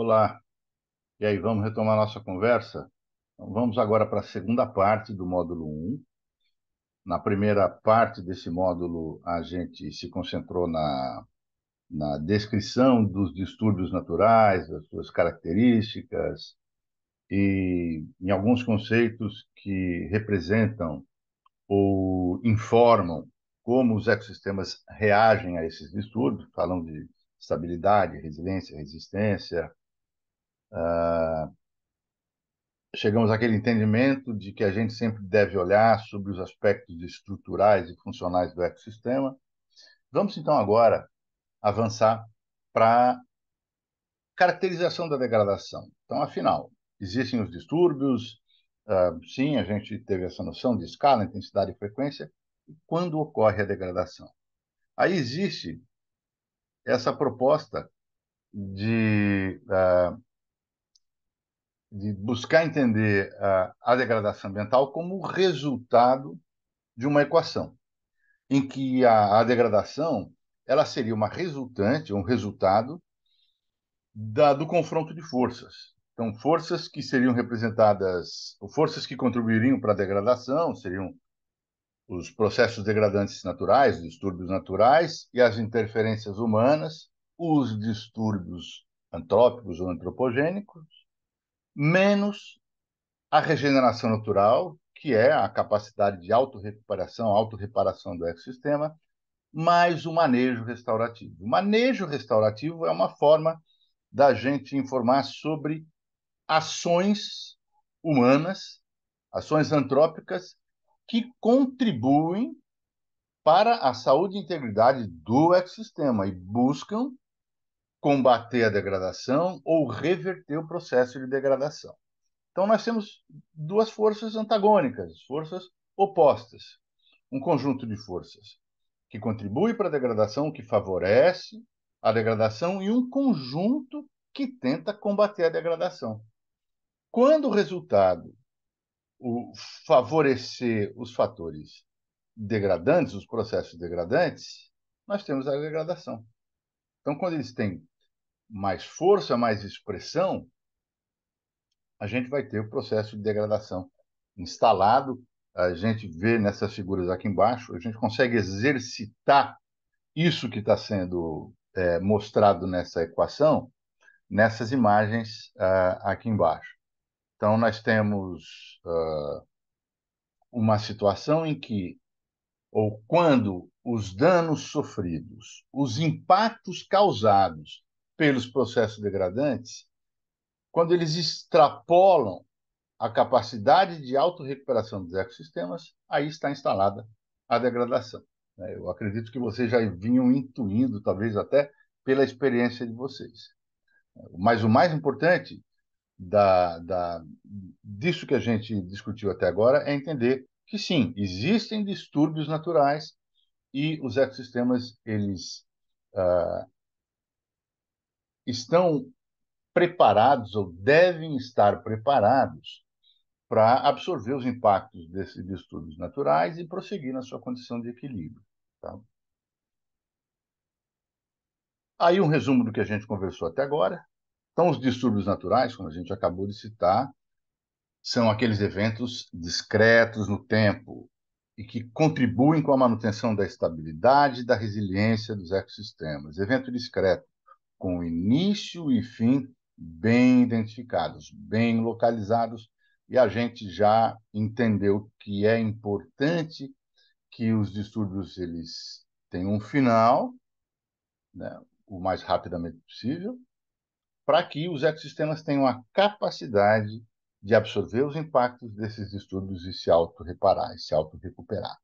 Olá, e aí, vamos retomar nossa conversa? Então, vamos agora para a segunda parte do módulo 1. Na primeira parte desse módulo, a gente se concentrou na, na descrição dos distúrbios naturais, das suas características, e em alguns conceitos que representam ou informam como os ecossistemas reagem a esses distúrbios, falam de estabilidade, resiliência, resistência. Uh, chegamos àquele entendimento de que a gente sempre deve olhar sobre os aspectos estruturais e funcionais do ecossistema. Vamos então agora avançar para caracterização da degradação. Então, afinal, existem os distúrbios, uh, sim, a gente teve essa noção de escala, intensidade e frequência, e quando ocorre a degradação. Aí existe essa proposta de, uh, de buscar entender uh, a degradação ambiental como resultado de uma equação, em que a, a degradação ela seria uma resultante, um resultado da, do confronto de forças. Então, forças que seriam representadas, forças que contribuiriam para a degradação seriam os processos degradantes naturais, os distúrbios naturais e as interferências humanas, os distúrbios antrópicos ou antropogênicos, menos a regeneração natural, que é a capacidade de autorrecuperação, autorreparação do ecossistema, mais o manejo restaurativo. O manejo restaurativo é uma forma da gente informar sobre ações humanas, ações antrópicas que contribuem para a saúde e integridade do ecossistema e buscam combater a degradação ou reverter o processo de degradação. Então, nós temos duas forças antagônicas, forças opostas. Um conjunto de forças que contribui para a degradação, que favorece a degradação, e um conjunto que tenta combater a degradação. Quando o resultado o favorecer os fatores degradantes, os processos degradantes, nós temos a degradação. Então, quando eles têm mais força, mais expressão, a gente vai ter o processo de degradação instalado. A gente vê nessas figuras aqui embaixo, a gente consegue exercitar isso que está sendo é, mostrado nessa equação, nessas imagens uh, aqui embaixo. Então, nós temos uh, uma situação em que, ou quando os danos sofridos, os impactos causados pelos processos degradantes, quando eles extrapolam a capacidade de autorrecuperação dos ecossistemas, aí está instalada a degradação. Né? Eu acredito que vocês já vinham intuindo, talvez até pela experiência de vocês. Mas o mais importante da, da, disso que a gente discutiu até agora é entender que sim, existem distúrbios naturais e os ecossistemas eles uh, estão preparados ou devem estar preparados para absorver os impactos desses distúrbios naturais e prosseguir na sua condição de equilíbrio. Tá? Aí um resumo do que a gente conversou até agora. Então, os distúrbios naturais, como a gente acabou de citar, são aqueles eventos discretos no tempo e que contribuem com a manutenção da estabilidade e da resiliência dos ecossistemas. Evento discreto, com início e fim bem identificados, bem localizados, e a gente já entendeu que é importante que os distúrbios eles tenham um final, né, o mais rapidamente possível, para que os ecossistemas tenham a capacidade de absorver os impactos desses distúrbios e se auto-reparar, e se auto-recuperar.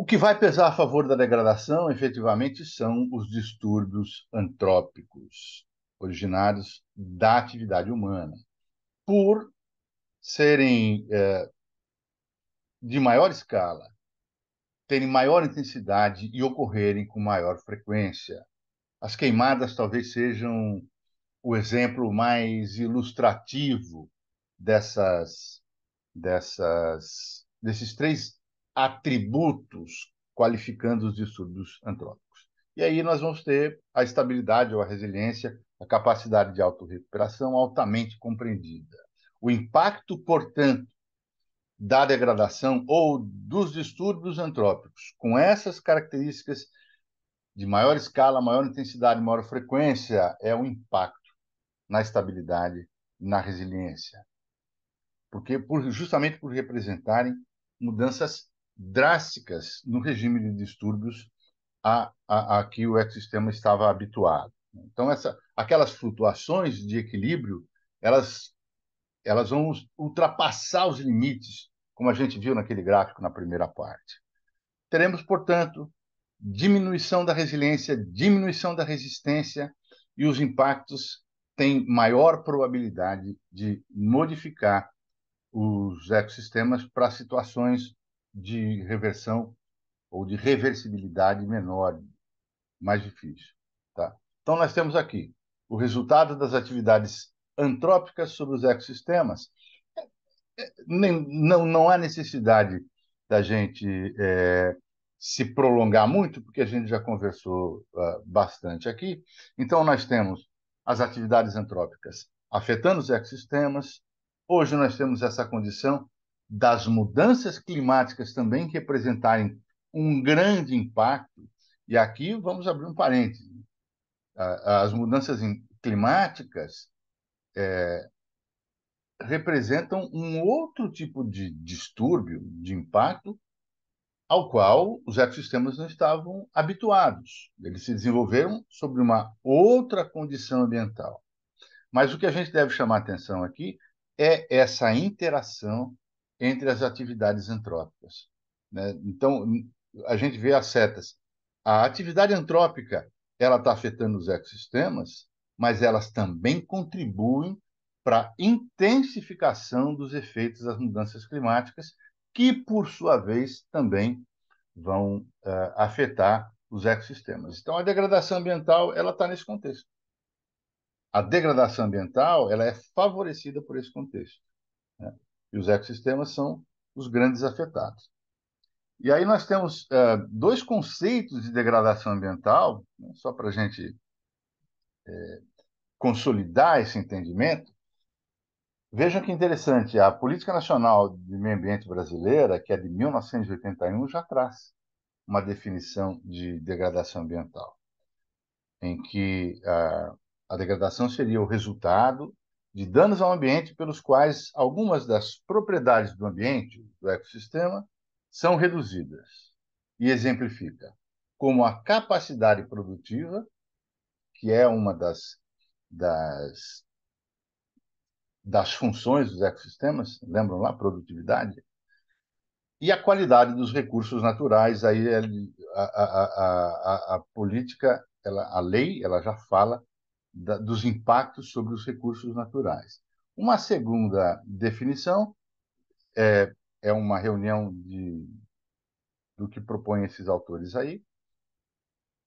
O que vai pesar a favor da degradação, efetivamente, são os distúrbios antrópicos, originários da atividade humana, por serem é, de maior escala, terem maior intensidade e ocorrerem com maior frequência, as queimadas talvez sejam o exemplo mais ilustrativo dessas, dessas, desses três atributos qualificando os distúrbios antrópicos. E aí nós vamos ter a estabilidade ou a resiliência a capacidade de autorrecuperação altamente compreendida. O impacto, portanto, da degradação ou dos distúrbios antrópicos, com essas características de maior escala, maior intensidade, maior frequência, é o impacto na estabilidade, na resiliência. Porque por, justamente por representarem mudanças drásticas no regime de distúrbios a, a, a que o ecossistema estava habituado. Então, essa, aquelas flutuações de equilíbrio, elas, elas vão ultrapassar os limites, como a gente viu naquele gráfico na primeira parte. Teremos, portanto, diminuição da resiliência, diminuição da resistência, e os impactos têm maior probabilidade de modificar os ecossistemas para situações de reversão ou de reversibilidade menor, mais difícil. Tá? Então, nós temos aqui o resultado das atividades antrópicas sobre os ecossistemas. É, é, nem, não, não há necessidade da gente é, se prolongar muito, porque a gente já conversou uh, bastante aqui. Então, nós temos as atividades antrópicas afetando os ecossistemas. Hoje, nós temos essa condição das mudanças climáticas também representarem um grande impacto. E aqui vamos abrir um parêntese as mudanças climáticas é, representam um outro tipo de distúrbio, de impacto, ao qual os ecossistemas não estavam habituados. Eles se desenvolveram sobre uma outra condição ambiental. Mas o que a gente deve chamar atenção aqui é essa interação entre as atividades antrópicas. Né? Então, a gente vê as setas. A atividade antrópica ela está afetando os ecossistemas, mas elas também contribuem para a intensificação dos efeitos das mudanças climáticas, que, por sua vez, também vão uh, afetar os ecossistemas. Então, a degradação ambiental ela está nesse contexto. A degradação ambiental ela é favorecida por esse contexto. E os ecossistemas são os grandes afetados. E aí nós temos uh, dois conceitos de degradação ambiental, né, só para a gente é, consolidar esse entendimento. Vejam que interessante, a Política Nacional de Meio Ambiente Brasileira, que é de 1981, já traz uma definição de degradação ambiental, em que a, a degradação seria o resultado de danos ao ambiente pelos quais algumas das propriedades do ambiente, do ecossistema, são reduzidas e exemplifica como a capacidade produtiva, que é uma das, das, das funções dos ecossistemas, lembram lá, produtividade, e a qualidade dos recursos naturais. Aí a, a, a, a política, ela, a lei, ela já fala da, dos impactos sobre os recursos naturais. Uma segunda definição é é uma reunião de, do que propõem esses autores aí,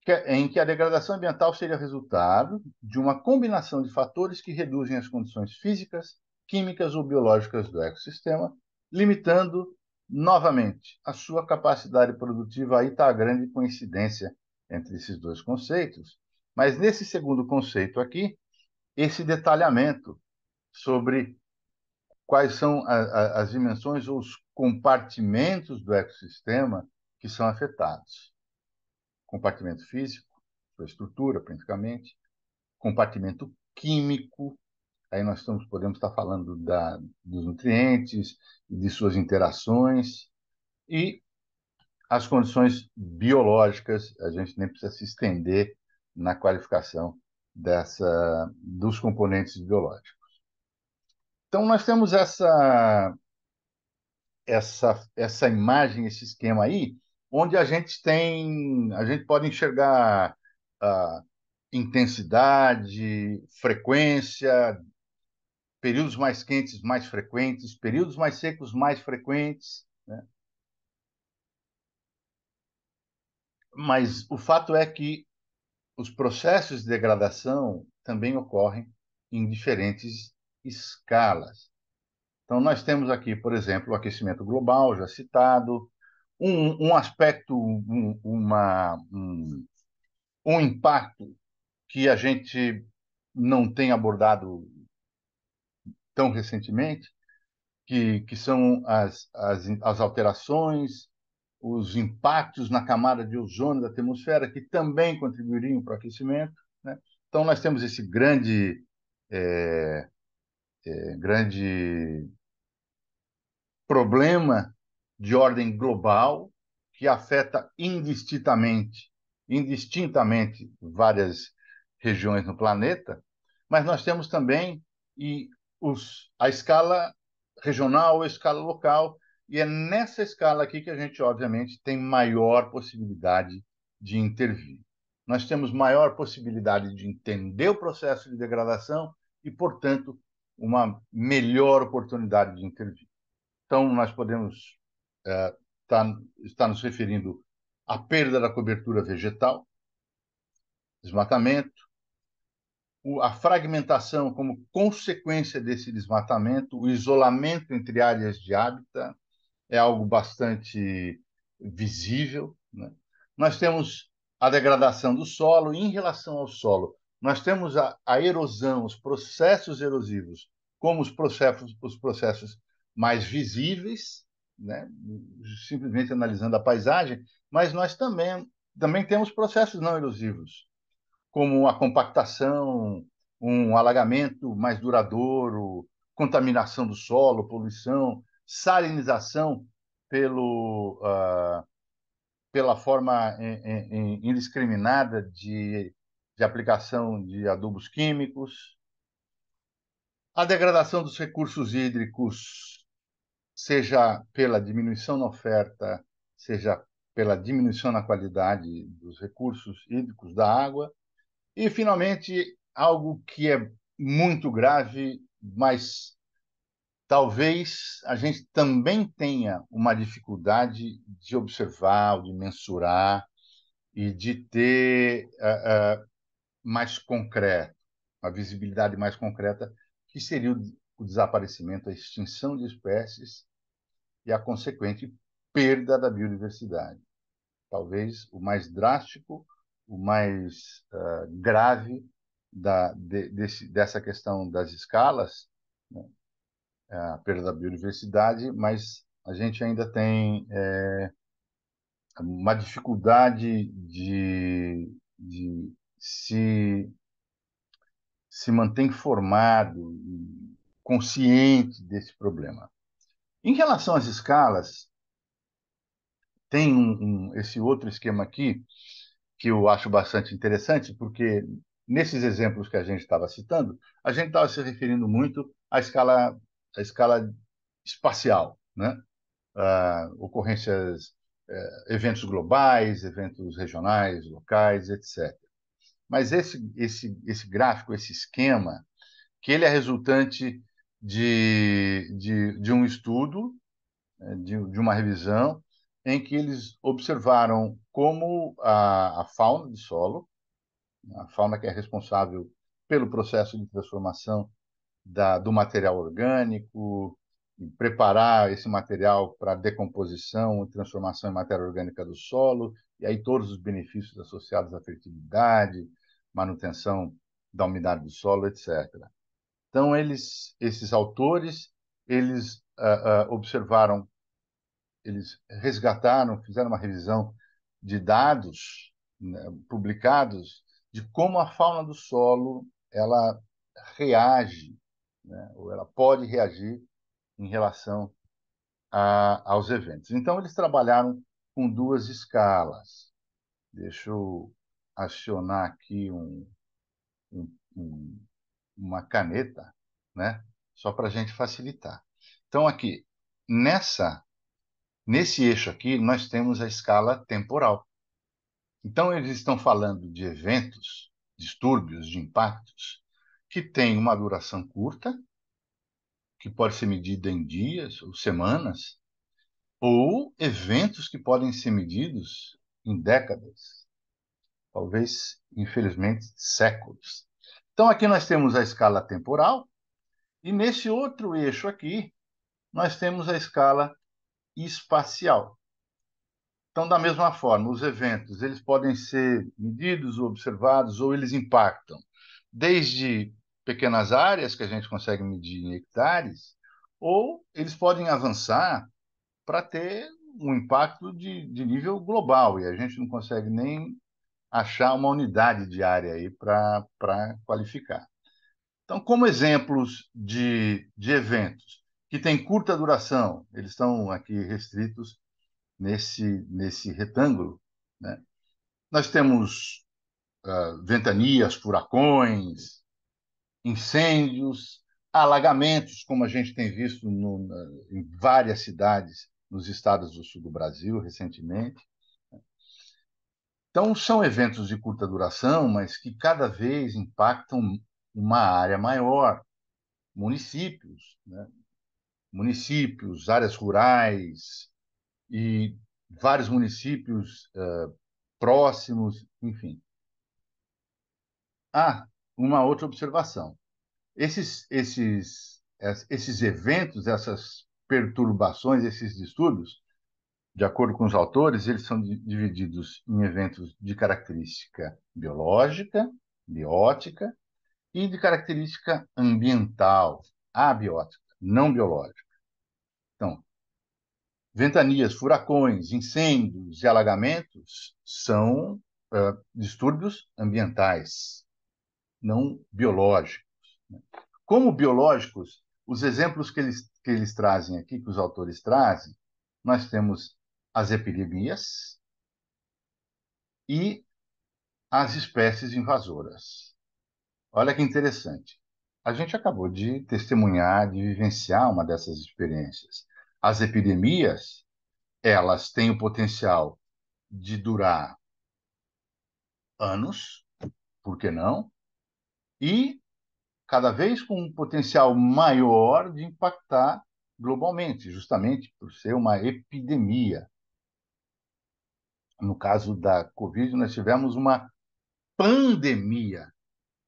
que é, em que a degradação ambiental seria resultado de uma combinação de fatores que reduzem as condições físicas, químicas ou biológicas do ecossistema, limitando novamente a sua capacidade produtiva. Aí está a grande coincidência entre esses dois conceitos. Mas nesse segundo conceito aqui, esse detalhamento sobre quais são a, a, as dimensões ou os compartimentos do ecossistema que são afetados. Compartimento físico, sua estrutura, principalmente, compartimento químico, aí nós estamos, podemos estar falando da, dos nutrientes e de suas interações, e as condições biológicas, a gente nem precisa se estender na qualificação dessa dos componentes biológicos. Então, nós temos essa, essa, essa imagem, esse esquema aí, onde a gente tem, a gente pode enxergar uh, intensidade, frequência, períodos mais quentes mais frequentes, períodos mais secos mais frequentes. Né? Mas o fato é que os processos de degradação também ocorrem em diferentes escalas. Então, nós temos aqui, por exemplo, o aquecimento global, já citado, um, um aspecto, um, uma, um, um impacto que a gente não tem abordado tão recentemente, que, que são as, as, as alterações, os impactos na camada de ozônio da atmosfera, que também contribuiriam para o aquecimento. Né? Então, nós temos esse grande, é, é, grande problema de ordem global que afeta indistintamente, indistintamente várias regiões no planeta, mas nós temos também e os, a escala regional, a escala local, e é nessa escala aqui que a gente, obviamente, tem maior possibilidade de intervir. Nós temos maior possibilidade de entender o processo de degradação e, portanto, uma melhor oportunidade de intervir. Então, nós podemos é, tá, estar nos referindo à perda da cobertura vegetal, desmatamento, a fragmentação como consequência desse desmatamento, o isolamento entre áreas de hábitat é algo bastante visível. Né? Nós temos a degradação do solo, em relação ao solo, nós temos a, a erosão, os processos erosivos, como os processos, os processos mais visíveis, né? simplesmente analisando a paisagem, mas nós também, também temos processos não erosivos, como a compactação, um alagamento mais duradouro, contaminação do solo, poluição, salinização pelo, uh, pela forma indiscriminada de, de aplicação de adubos químicos, a degradação dos recursos hídricos, seja pela diminuição na oferta, seja pela diminuição na qualidade dos recursos hídricos da água, e, finalmente, algo que é muito grave, mas talvez a gente também tenha uma dificuldade de observar, de mensurar e de ter uh, uh, mais concreto, uma visibilidade mais concreta, que seria o, o desaparecimento, a extinção de espécies e a consequente perda da biodiversidade. Talvez o mais drástico o mais uh, grave da, de, desse, dessa questão das escalas, né? É a perda da biodiversidade, mas a gente ainda tem é, uma dificuldade de, de se, se manter informado, consciente desse problema. Em relação às escalas, tem um, um, esse outro esquema aqui, que eu acho bastante interessante, porque nesses exemplos que a gente estava citando, a gente estava se referindo muito à escala, à escala espacial, né? Uh, ocorrências, uh, eventos globais, eventos regionais, locais, etc. Mas esse, esse, esse gráfico, esse esquema, que ele é resultante de, de, de um estudo, né, de, de uma revisão, em que eles observaram como a, a fauna do solo, a fauna que é responsável pelo processo de transformação da, do material orgânico, preparar esse material para decomposição transformação em matéria orgânica do solo, e aí todos os benefícios associados à fertilidade, manutenção da umidade do solo, etc. Então, eles, esses autores, eles uh, uh, observaram eles resgataram, fizeram uma revisão de dados né, publicados de como a fauna do solo ela reage, né, ou ela pode reagir em relação a, aos eventos. Então, eles trabalharam com duas escalas. Deixa eu acionar aqui um, um, um, uma caneta, né? só para a gente facilitar. Então, aqui, nessa Nesse eixo aqui, nós temos a escala temporal. Então, eles estão falando de eventos, distúrbios, de impactos, que têm uma duração curta, que pode ser medida em dias ou semanas, ou eventos que podem ser medidos em décadas, talvez, infelizmente, séculos. Então, aqui nós temos a escala temporal, e nesse outro eixo aqui, nós temos a escala espacial. Então, da mesma forma, os eventos eles podem ser medidos, observados ou eles impactam desde pequenas áreas que a gente consegue medir em hectares, ou eles podem avançar para ter um impacto de, de nível global, e a gente não consegue nem achar uma unidade de área aí para qualificar. Então, como exemplos de, de eventos que têm curta duração, eles estão aqui restritos nesse, nesse retângulo, né? nós temos uh, ventanias, furacões, incêndios, alagamentos, como a gente tem visto no, em várias cidades nos estados do sul do Brasil recentemente. Então, são eventos de curta duração, mas que cada vez impactam uma área maior, municípios, né? municípios, áreas rurais e vários municípios uh, próximos, enfim. Ah, uma outra observação. Esses, esses, esses eventos, essas perturbações, esses distúrbios, de acordo com os autores, eles são divididos em eventos de característica biológica, biótica e de característica ambiental, abiótica, não biológica. Então, ventanias, furacões, incêndios e alagamentos são uh, distúrbios ambientais, não biológicos. Né? Como biológicos, os exemplos que eles, que eles trazem aqui, que os autores trazem, nós temos as epidemias e as espécies invasoras. Olha que interessante. A gente acabou de testemunhar, de vivenciar uma dessas experiências. As epidemias, elas têm o potencial de durar anos, por que não? E cada vez com um potencial maior de impactar globalmente, justamente por ser uma epidemia. No caso da Covid, nós tivemos uma pandemia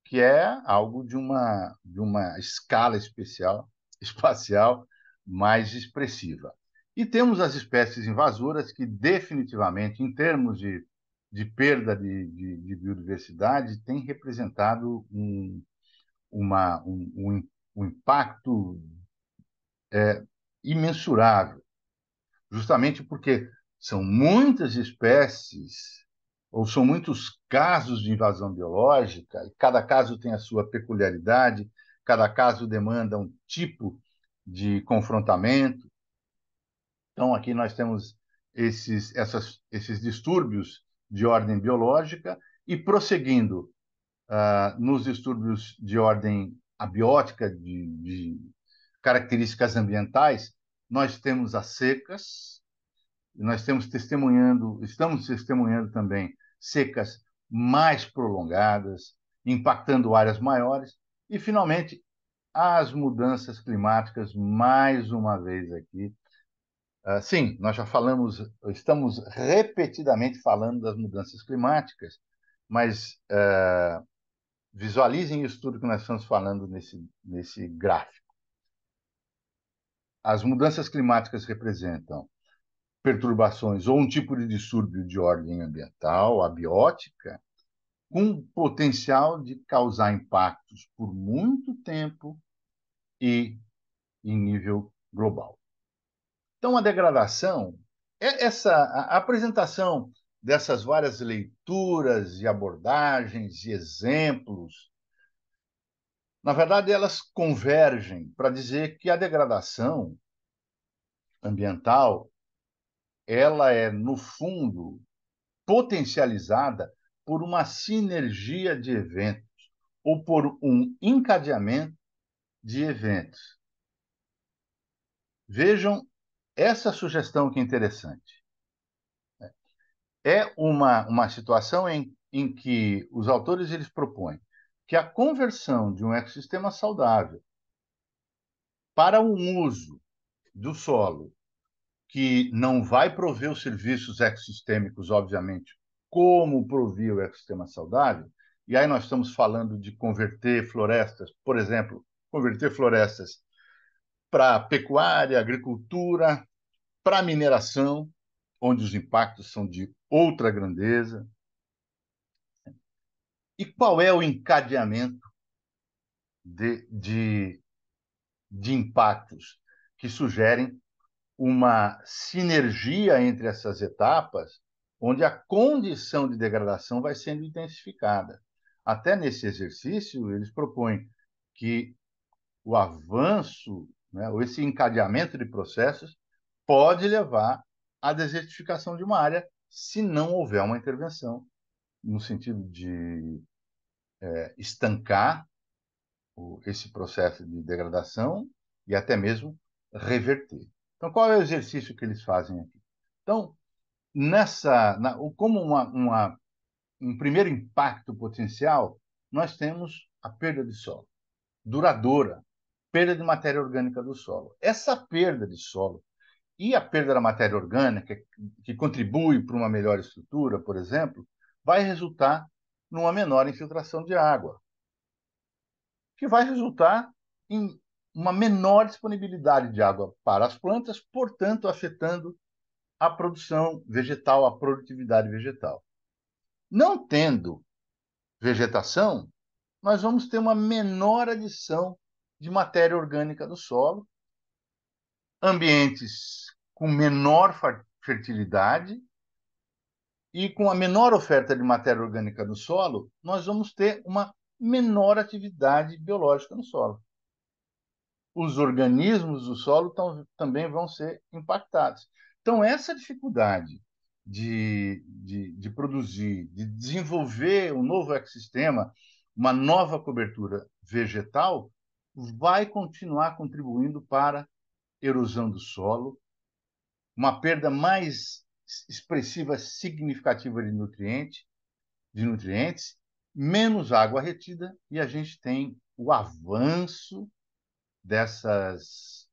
que é algo de uma, de uma escala especial, espacial mais expressiva. E temos as espécies invasoras que, definitivamente, em termos de, de perda de, de, de biodiversidade, têm representado um, uma, um, um, um impacto é, imensurável, justamente porque são muitas espécies ou são muitos casos de invasão biológica, e cada caso tem a sua peculiaridade, cada caso demanda um tipo de confrontamento. Então, aqui nós temos esses, essas, esses distúrbios de ordem biológica, e prosseguindo uh, nos distúrbios de ordem abiótica, de, de características ambientais, nós temos as secas, nós temos testemunhando, estamos testemunhando também secas mais prolongadas, impactando áreas maiores, e, finalmente, as mudanças climáticas, mais uma vez aqui. Uh, sim, nós já falamos, estamos repetidamente falando das mudanças climáticas, mas uh, visualizem isso tudo que nós estamos falando nesse, nesse gráfico. As mudanças climáticas representam perturbações ou um tipo de distúrbio de ordem ambiental, abiótica, com potencial de causar impactos por muito tempo e em nível global. Então, a degradação, é essa a apresentação dessas várias leituras e abordagens e exemplos, na verdade, elas convergem para dizer que a degradação ambiental ela é, no fundo, potencializada por uma sinergia de eventos ou por um encadeamento de eventos. Vejam essa sugestão que é interessante. É uma, uma situação em, em que os autores eles propõem que a conversão de um ecossistema saudável para um uso do solo que não vai prover os serviços ecossistêmicos, obviamente, como provia o ecossistema saudável, e aí nós estamos falando de converter florestas, por exemplo, converter florestas para pecuária, agricultura, para mineração, onde os impactos são de outra grandeza. E qual é o encadeamento de, de, de impactos que sugerem uma sinergia entre essas etapas, onde a condição de degradação vai sendo intensificada. Até nesse exercício, eles propõem que o avanço, né, ou esse encadeamento de processos, pode levar à desertificação de uma área se não houver uma intervenção no sentido de é, estancar o, esse processo de degradação e até mesmo reverter. Então, qual é o exercício que eles fazem aqui? Então, nessa, na, como uma, uma, um primeiro impacto potencial, nós temos a perda de solo, duradoura, perda de matéria orgânica do solo. Essa perda de solo e a perda da matéria orgânica, que contribui para uma melhor estrutura, por exemplo, vai resultar numa menor infiltração de água, que vai resultar em uma menor disponibilidade de água para as plantas, portanto, afetando a produção vegetal, a produtividade vegetal. Não tendo vegetação, nós vamos ter uma menor adição de matéria orgânica do solo, ambientes com menor fertilidade e com a menor oferta de matéria orgânica no solo, nós vamos ter uma menor atividade biológica no solo. Os organismos do solo também vão ser impactados. Então, essa dificuldade de, de, de produzir, de desenvolver um novo ecossistema, uma nova cobertura vegetal, vai continuar contribuindo para erosão do solo, uma perda mais expressiva, significativa de nutriente, de nutrientes, menos água retida e a gente tem o avanço dessas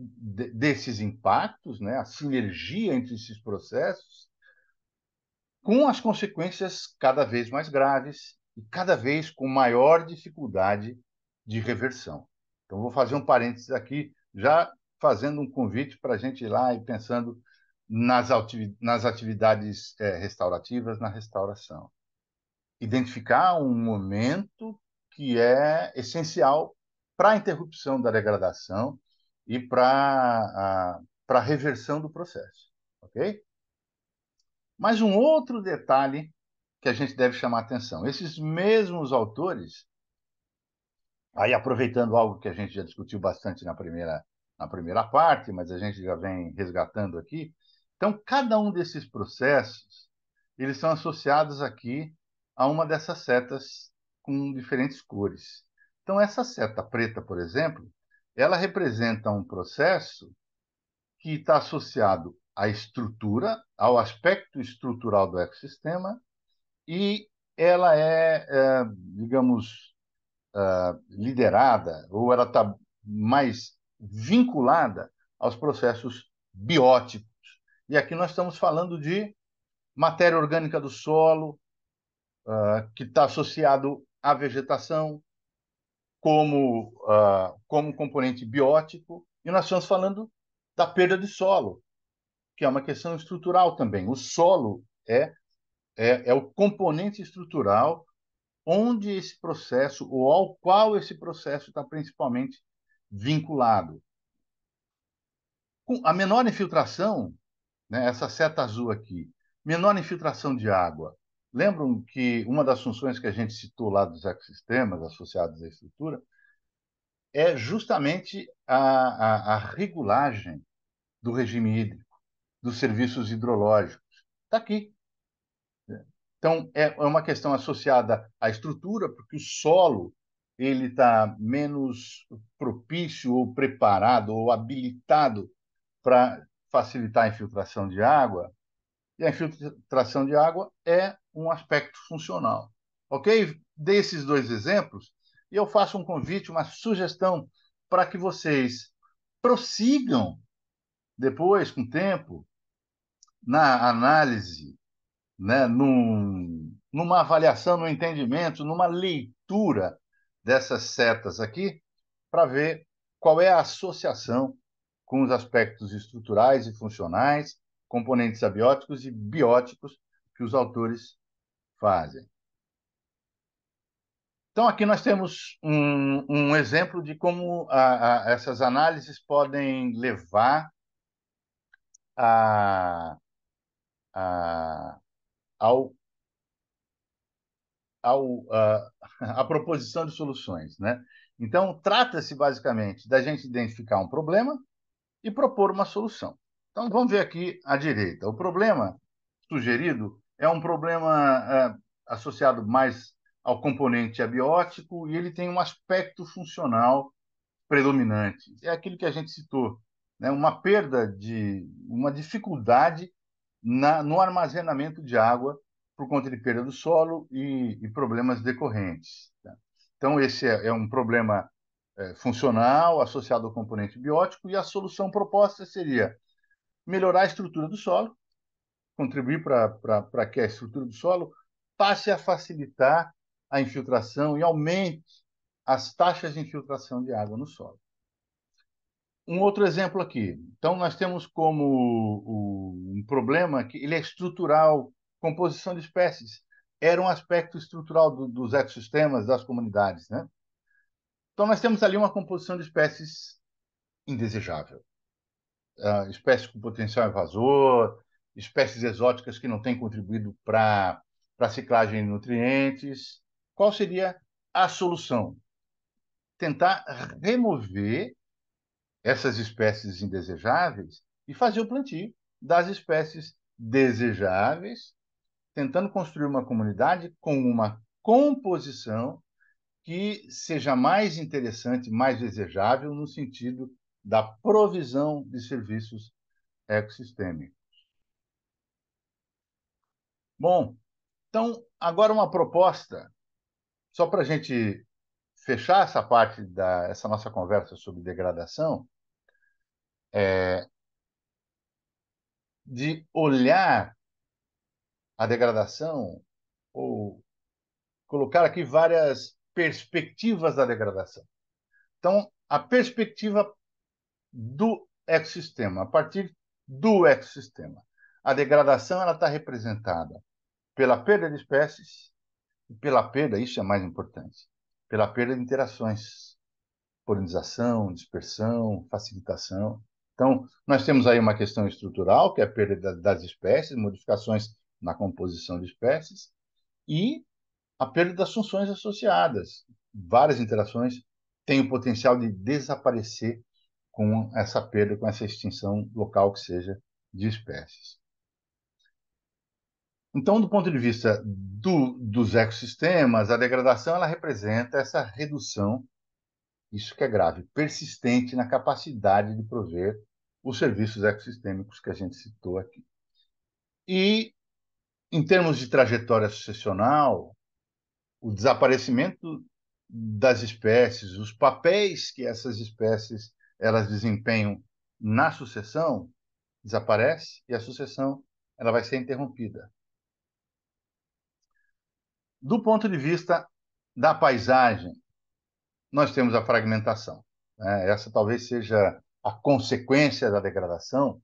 desses impactos, né, a sinergia entre esses processos, com as consequências cada vez mais graves e cada vez com maior dificuldade de reversão. Então, vou fazer um parênteses aqui, já fazendo um convite para a gente ir lá e pensando nas, nas atividades é, restaurativas, na restauração. Identificar um momento que é essencial para a interrupção da degradação e para a reversão do processo. Ok? Mas um outro detalhe que a gente deve chamar atenção: esses mesmos autores, aí aproveitando algo que a gente já discutiu bastante na primeira na primeira parte, mas a gente já vem resgatando aqui. Então, cada um desses processos, eles são associados aqui a uma dessas setas com diferentes cores. Então, essa seta preta, por exemplo, ela representa um processo que está associado à estrutura, ao aspecto estrutural do ecossistema, e ela é, é digamos, uh, liderada, ou ela está mais vinculada aos processos bióticos. E aqui nós estamos falando de matéria orgânica do solo, uh, que está associado à vegetação como, uh, como componente biótico, e nós estamos falando da perda de solo, que é uma questão estrutural também. O solo é, é, é o componente estrutural onde esse processo, ou ao qual esse processo está principalmente vinculado. A menor infiltração, né, essa seta azul aqui, menor infiltração de água. Lembram que uma das funções que a gente citou lá dos ecossistemas associados à estrutura é justamente a, a, a regulagem do regime hídrico, dos serviços hidrológicos. Está aqui. Então, é, é uma questão associada à estrutura, porque o solo ele está menos propício ou preparado ou habilitado para facilitar a infiltração de água. E a infiltração de água é um aspecto funcional. Ok? Desses dois exemplos, e eu faço um convite, uma sugestão para que vocês prossigam depois, com o tempo, na análise, né, num, numa avaliação, no entendimento, numa leitura dessas setas aqui para ver qual é a associação com os aspectos estruturais e funcionais, componentes abióticos e bióticos que os autores fazem. Então, aqui nós temos um, um exemplo de como a, a, essas análises podem levar a, ao, ao, a, a proposição de soluções. Né? Então, trata-se basicamente da gente identificar um problema e propor uma solução. Então, vamos ver aqui à direita. O problema sugerido é um problema é, associado mais ao componente abiótico e ele tem um aspecto funcional predominante. É aquilo que a gente citou, né? uma perda de, uma dificuldade na, no armazenamento de água por conta de perda do solo e, e problemas decorrentes. Tá? Então, esse é, é um problema é, funcional associado ao componente biótico e a solução proposta seria melhorar a estrutura do solo, contribuir para que a estrutura do solo passe a facilitar a infiltração e aumente as taxas de infiltração de água no solo. Um outro exemplo aqui. Então, nós temos como um problema que ele é estrutural, composição de espécies. Era um aspecto estrutural do, dos ecossistemas, das comunidades. Né? Então, nós temos ali uma composição de espécies indesejável. Uh, espécies com potencial invasor, espécies exóticas que não têm contribuído para a ciclagem de nutrientes. Qual seria a solução? Tentar remover essas espécies indesejáveis e fazer o plantio das espécies desejáveis, tentando construir uma comunidade com uma composição que seja mais interessante, mais desejável no sentido da provisão de serviços ecossistêmicos. Bom, então, agora uma proposta, só para a gente fechar essa parte da essa nossa conversa sobre degradação, é, de olhar a degradação ou colocar aqui várias perspectivas da degradação. Então, a perspectiva do ecossistema, a partir do ecossistema. A degradação ela está representada pela perda de espécies e pela perda, isso é mais importante, pela perda de interações, polinização, dispersão, facilitação. Então, nós temos aí uma questão estrutural, que é a perda das espécies, modificações na composição de espécies, e a perda das funções associadas. Várias interações têm o potencial de desaparecer com essa perda, com essa extinção local que seja de espécies. Então, do ponto de vista do, dos ecossistemas, a degradação ela representa essa redução, isso que é grave, persistente na capacidade de prover os serviços ecossistêmicos que a gente citou aqui. E, em termos de trajetória sucessional, o desaparecimento das espécies, os papéis que essas espécies elas desempenham na sucessão, desaparece e a sucessão ela vai ser interrompida do ponto de vista da paisagem, nós temos a fragmentação. Né? Essa talvez seja a consequência da degradação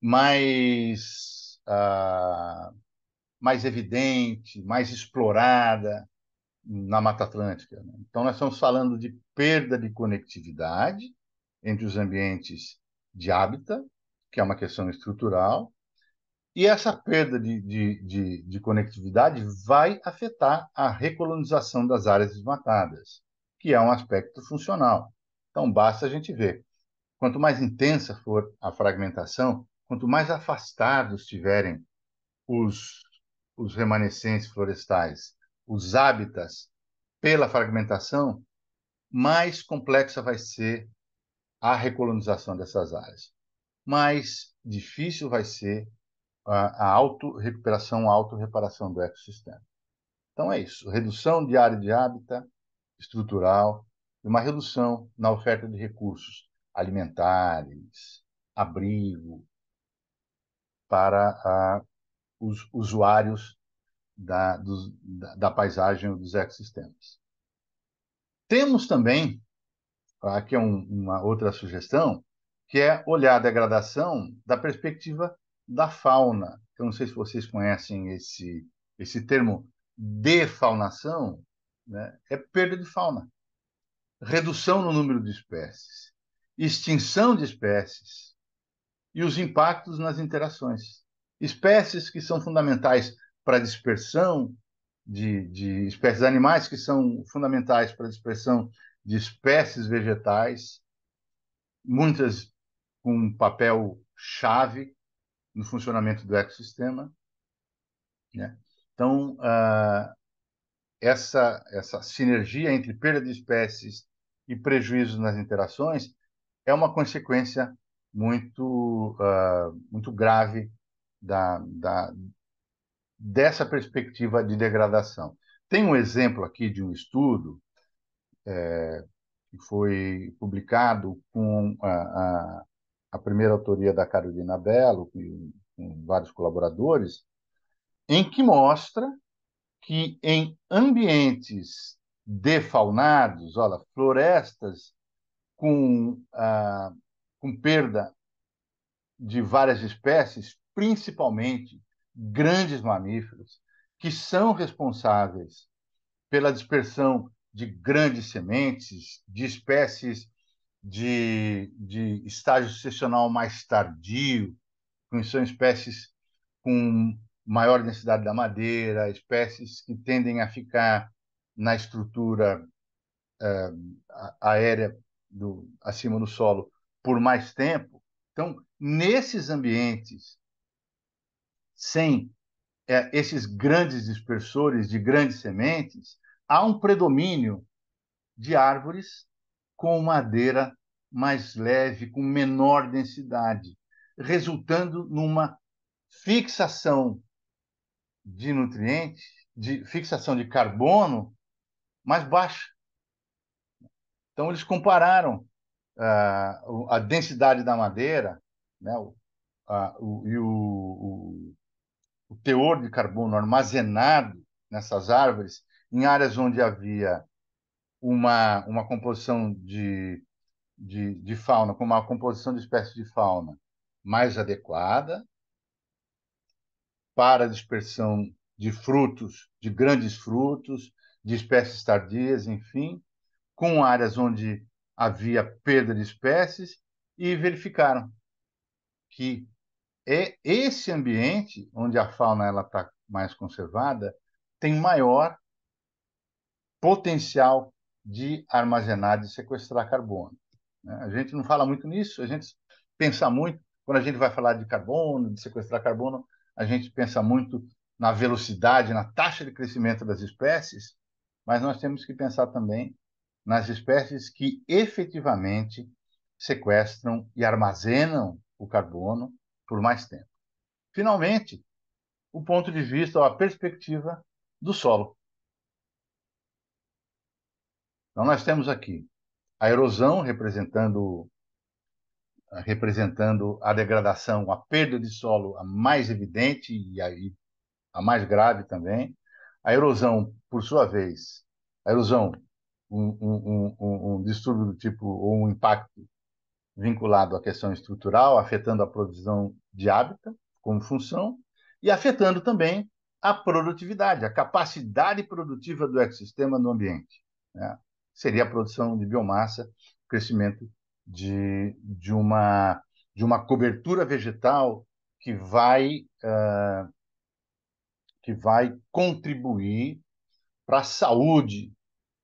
mais, uh, mais evidente, mais explorada na Mata Atlântica. Né? Então, nós estamos falando de perda de conectividade entre os ambientes de hábitat, que é uma questão estrutural, e essa perda de, de, de, de, conectividade vai afetar a recolonização das áreas desmatadas, que é um aspecto funcional. Então, basta a gente ver. Quanto mais intensa for a fragmentação, quanto mais afastados estiverem os, os remanescentes florestais, os hábitats pela fragmentação, mais complexa vai ser a recolonização dessas áreas. Mais difícil vai ser a, auto-recuperação, a auto-reparação do ecossistema. Então é isso, redução de área de hábitat estrutural e uma redução na oferta de recursos alimentares, abrigo para a, os usuários da, dos, da, da paisagem dos ecossistemas. Temos também, aqui é um, uma outra sugestão, que é olhar a degradação da perspectiva da fauna. Eu não sei se vocês conhecem esse, esse termo defaunação. né, é perda de fauna, redução no número de espécies, extinção de espécies e os impactos nas interações. Espécies que são fundamentais para a dispersão de, de espécies animais, que são fundamentais para a dispersão de espécies vegetais, muitas com um papel chave no funcionamento do ecossistema. Né? Então, uh, essa, essa sinergia entre perda de espécies e prejuízos nas interações é uma consequência muito, uh, muito grave da, da, dessa perspectiva de degradação. Tem um exemplo aqui de um estudo é, que foi publicado com a, a, a, primeira autoria da Carolina Bello, com, com vários colaboradores, em que mostra que em ambientes defaunados, olha, florestas com, ah, com perda de várias espécies, principalmente grandes mamíferos, que são responsáveis pela dispersão de grandes sementes, de espécies de, de estágio sucessional mais tardio, que são espécies com maior densidade da madeira, espécies que tendem a ficar na estrutura é, aérea do, acima do solo por mais tempo. Então, nesses ambientes, sem é, esses grandes dispersores de grandes sementes, há um predomínio de árvores com madeira mais leve, com menor densidade, resultando numa fixação de nutrientes, de fixação de carbono mais baixa. Então, eles compararam uh, a densidade da madeira né, uh, o, e o, o, o teor de carbono armazenado nessas árvores em áreas onde havia uma, uma composição de, de, de fauna, com uma composição de espécies de fauna mais adequada, para a dispersão de frutos, de grandes frutos, de espécies tardias, enfim, com áreas onde havia perda de espécies e verificaram que é esse ambiente onde a fauna ela está mais conservada tem maior potencial de armazenar, de sequestrar carbono. Né? A gente não fala muito nisso, a gente pensa muito quando a gente vai falar de carbono, de sequestrar carbono, a gente pensa muito na velocidade, na taxa de crescimento das espécies, mas nós temos que pensar também nas espécies que efetivamente sequestram e armazenam o carbono por mais tempo. Finalmente, o ponto de vista ou a perspectiva do solo. Então, nós temos aqui a erosão representando representando a degradação, a perda de solo a mais evidente e aí a mais grave também. A erosão, por sua vez, a erosão, um, um, um, distúrbio do tipo, ou um impacto vinculado à questão estrutural, afetando a provisão de hábitat como função, e afetando também a produtividade, a capacidade produtiva do ecossistema no ambiente. Né? Seria a produção de biomassa, crescimento de, de, uma, de uma cobertura vegetal que vai, uh, que vai contribuir para a saúde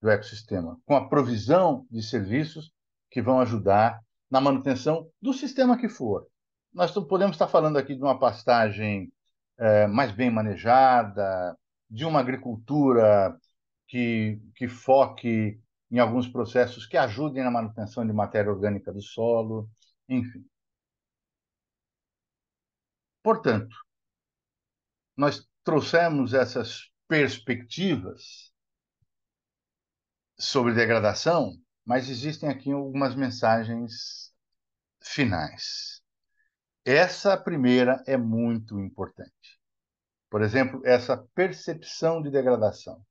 do ecossistema, com a provisão de serviços que vão ajudar na manutenção do sistema que for. Nós podemos estar falando aqui de uma pastagem é, mais bem manejada, de uma agricultura que, que foque em alguns processos que ajudem na manutenção de matéria orgânica do solo, enfim. Portanto, nós trouxemos essas perspectivas sobre degradação, mas existem aqui algumas mensagens finais. Essa primeira é muito importante. Por exemplo, essa percepção de degradação.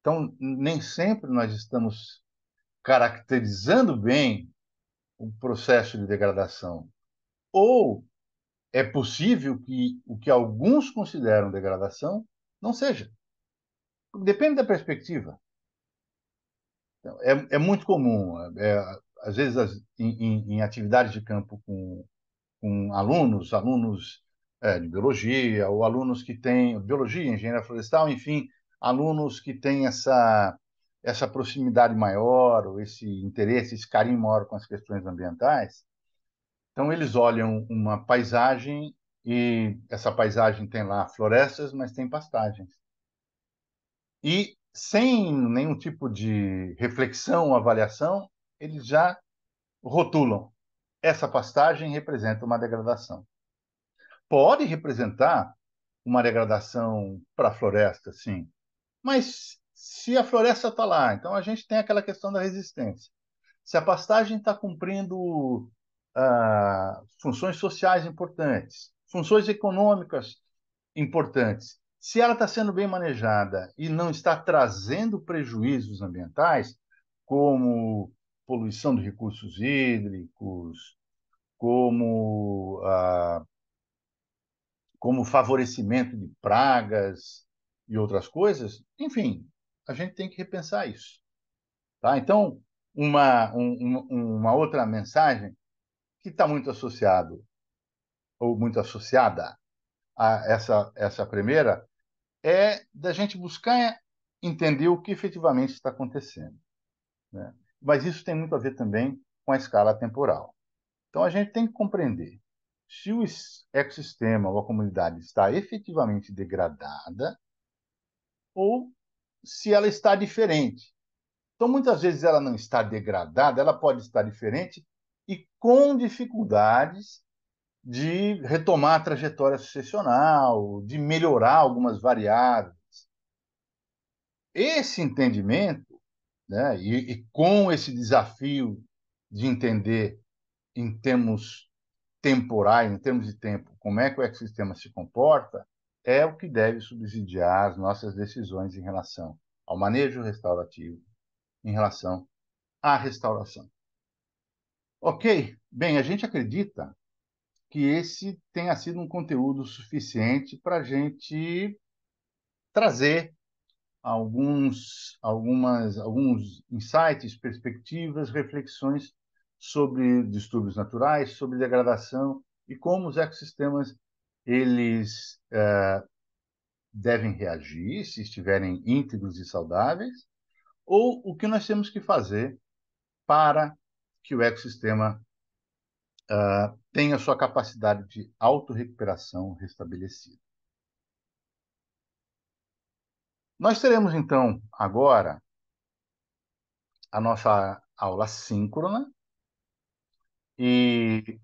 Então, nem sempre nós estamos caracterizando bem o processo de degradação. Ou é possível que o que alguns consideram degradação não seja. Depende da perspectiva. É, é muito comum, é, às vezes, as, em, em, atividades de campo com, com alunos, alunos é, de biologia, ou alunos que têm biologia, engenharia florestal, enfim, alunos que têm essa, essa proximidade maior, ou esse interesse, esse carinho maior com as questões ambientais. Então, eles olham uma paisagem e essa paisagem tem lá florestas, mas tem pastagens. E sem nenhum tipo de reflexão avaliação, eles já rotulam. Essa pastagem representa uma degradação. Pode representar uma degradação para a floresta, sim. Mas se a floresta está lá, então a gente tem aquela questão da resistência. Se a pastagem está cumprindo ah, funções sociais importantes, funções econômicas importantes, se ela está sendo bem manejada e não está trazendo prejuízos ambientais, como poluição de recursos hídricos, como, ah, como favorecimento de pragas e outras coisas, enfim, a gente tem que repensar isso. Tá? Então, uma, um, uma outra mensagem que está muito associado ou muito associada a essa, essa primeira é da gente buscar entender o que efetivamente está acontecendo. Né? Mas isso tem muito a ver também com a escala temporal. Então a gente tem que compreender se o ecossistema ou a comunidade está efetivamente degradada ou se ela está diferente. Então muitas vezes ela não está degradada, ela pode estar diferente e com dificuldades de retomar a trajetória sucessional, de melhorar algumas variáveis. Esse entendimento, né, e, e com esse desafio de entender em termos temporais, em termos de tempo, como é que o ecossistema se comporta, é o que deve subsidiar as nossas decisões em relação ao manejo restaurativo, em relação à restauração. Ok, bem, a gente acredita que esse tenha sido um conteúdo suficiente para a gente trazer alguns, algumas, alguns insights, perspectivas, reflexões sobre distúrbios naturais, sobre degradação e como os ecossistemas eles é, devem reagir se estiverem íntegros e saudáveis, ou o que nós temos que fazer para que o ecossistema uh, tenha sua capacidade de autorrecuperação restabelecida. Nós teremos, então, agora a nossa aula síncrona e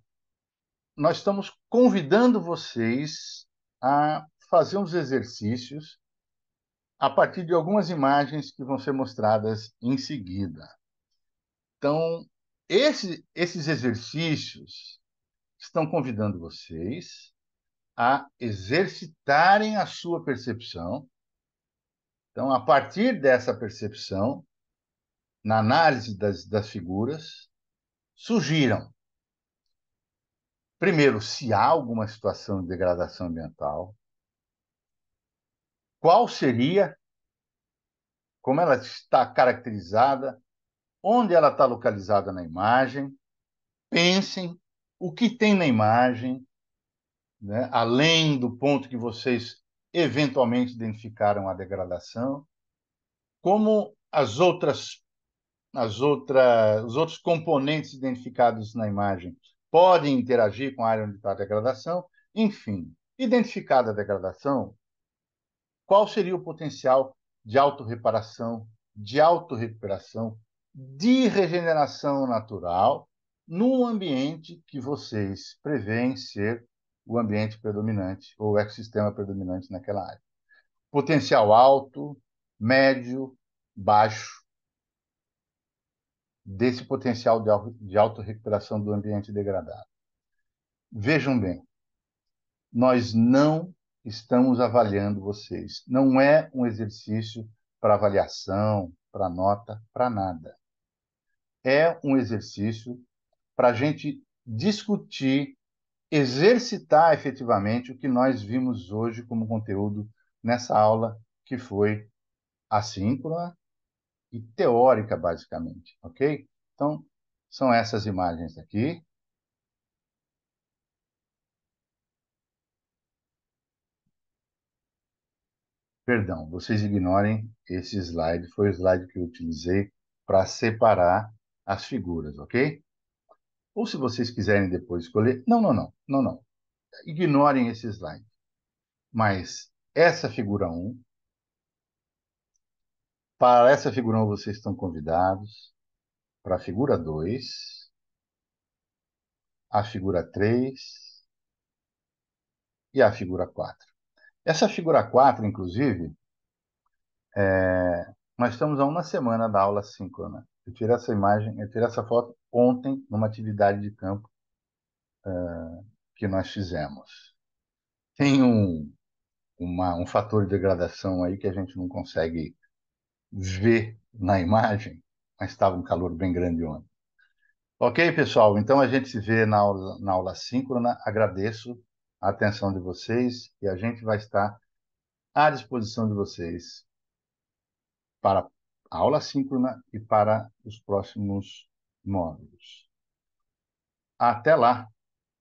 nós estamos convidando vocês a fazer uns exercícios a partir de algumas imagens que vão ser mostradas em seguida. Então, esse, esses exercícios estão convidando vocês a exercitarem a sua percepção. Então, a partir dessa percepção, na análise das, das figuras, surgiram, primeiro, se há alguma situação de degradação ambiental, qual seria, como ela está caracterizada, onde ela está localizada na imagem, pensem o que tem na imagem, né? além do ponto que vocês eventualmente identificaram a degradação, como as outras, as outras, os outros componentes identificados na imagem podem interagir com a área onde está a degradação, enfim, identificada a degradação, qual seria o potencial de autorreparação, de autorrecuperação, de regeneração natural num ambiente que vocês preveem ser o ambiente predominante ou o ecossistema predominante naquela área. Potencial alto, médio, baixo, desse potencial de autorrecuperação do ambiente degradado. Vejam bem, nós não estamos avaliando vocês. Não é um exercício para avaliação, para nota, para nada é um exercício para a gente discutir, exercitar efetivamente o que nós vimos hoje como conteúdo nessa aula, que foi assíncrona e teórica, basicamente, ok? Então, são essas imagens aqui. Perdão, vocês ignorem esse slide, foi o slide que eu utilizei para separar as figuras, ok? Ou se vocês quiserem depois escolher... Não, não, não, não, não. Ignorem esse slide. Mas essa figura 1, para essa figura 1 vocês estão convidados, para a figura 2, a figura 3 e a figura 4. Essa figura 4, inclusive, é, nós estamos a uma semana da aula síncrona. Eu tirei essa imagem, eu tirei essa foto ontem, numa atividade de campo uh, que nós fizemos. Tem um, uma, um fator de degradação aí que a gente não consegue ver na imagem, mas estava um calor bem grande ontem. Ok, pessoal? Então a gente se vê na aula, na aula síncrona. Agradeço a atenção de vocês e a gente vai estar à disposição de vocês para aula síncrona e para os próximos módulos. Até lá!